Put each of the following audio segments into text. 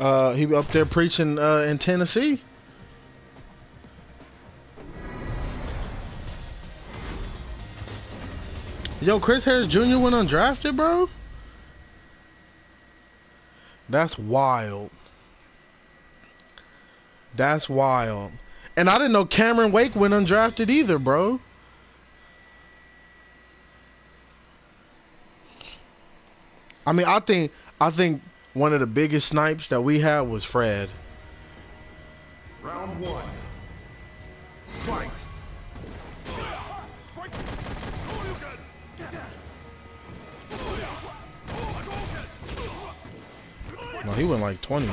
Uh, he up there preaching uh, in Tennessee. Yo, Chris Harris Jr. went undrafted, bro. That's wild. That's wild. And I didn't know Cameron Wake went undrafted either, bro. I mean, I think I think one of the biggest snipes that we had was Fred. Round one. Fight. No, he went like 20.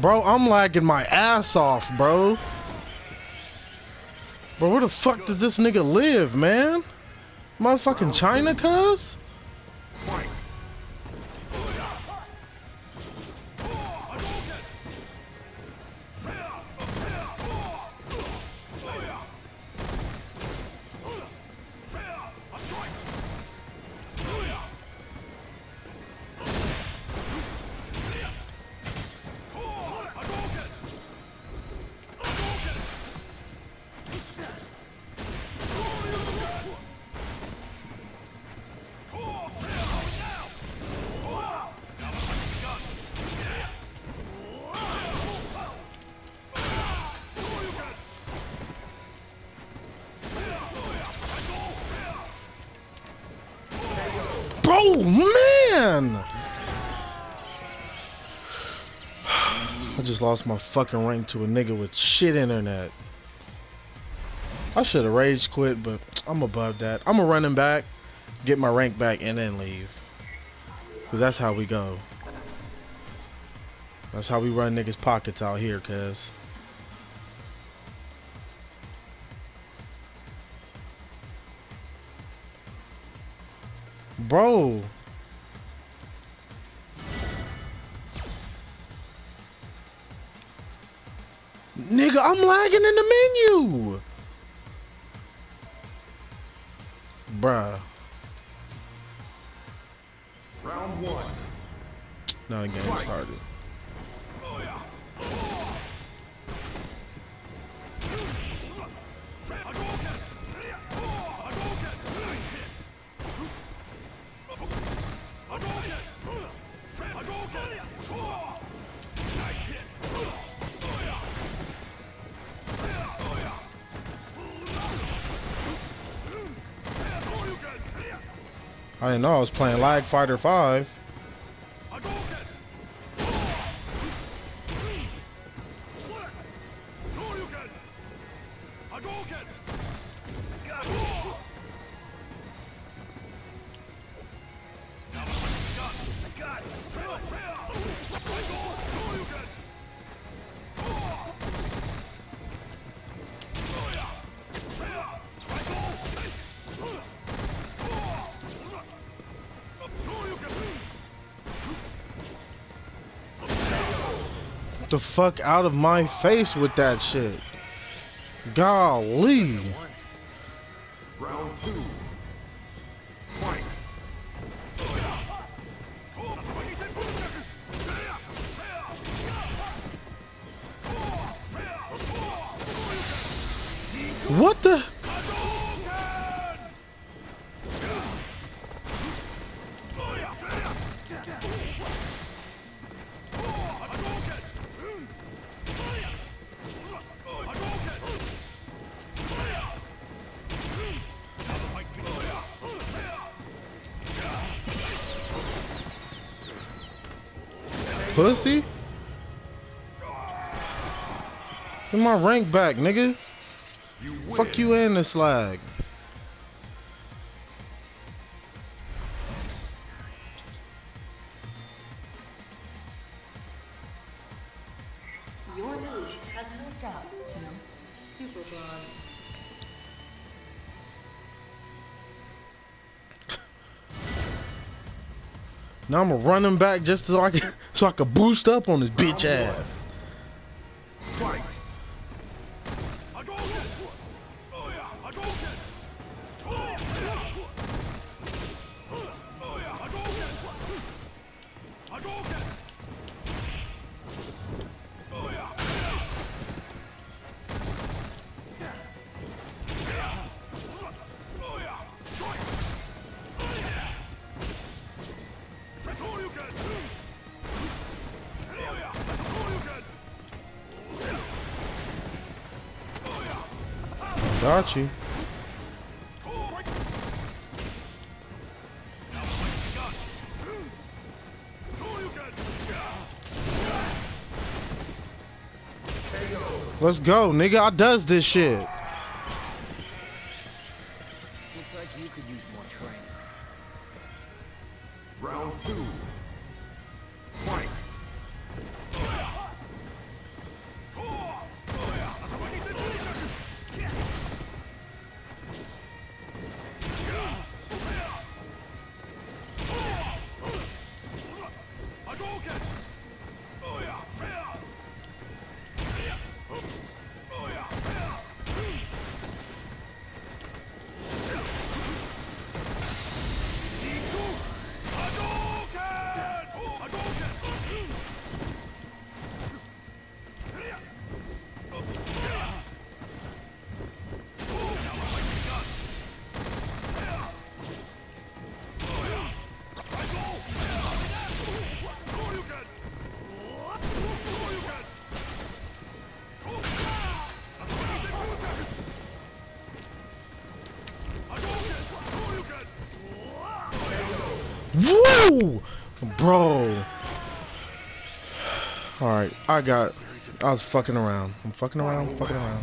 Bro, I'm lagging my ass off, bro. Bro, where the fuck does this nigga live, man? Motherfucking China, cuz? Bro, man! I just lost my fucking rank to a nigga with shit internet. I should have rage quit, but I'm above that. I'm a running back, get my rank back, and then leave. Cause that's how we go. That's how we run niggas' pockets out here, cuz. Bro. Nigga, I'm lagging in the menu. Bruh. Round one. Now the game started. I didn't know I was playing Lag Fighter 5. The fuck out of my face with that shit. Golly. Round two. Fight. What the? Pussy? Get my rank back, nigga. You Fuck you in the slag. Your lead has moved up to Super Bronze. Now I'm gonna run him back just so I can so I can boost up on his bitch ass. Got you. Let's go, nigga. I does this shit. Bro. Alright, I got I was fucking around. I'm fucking around, I'm fucking around.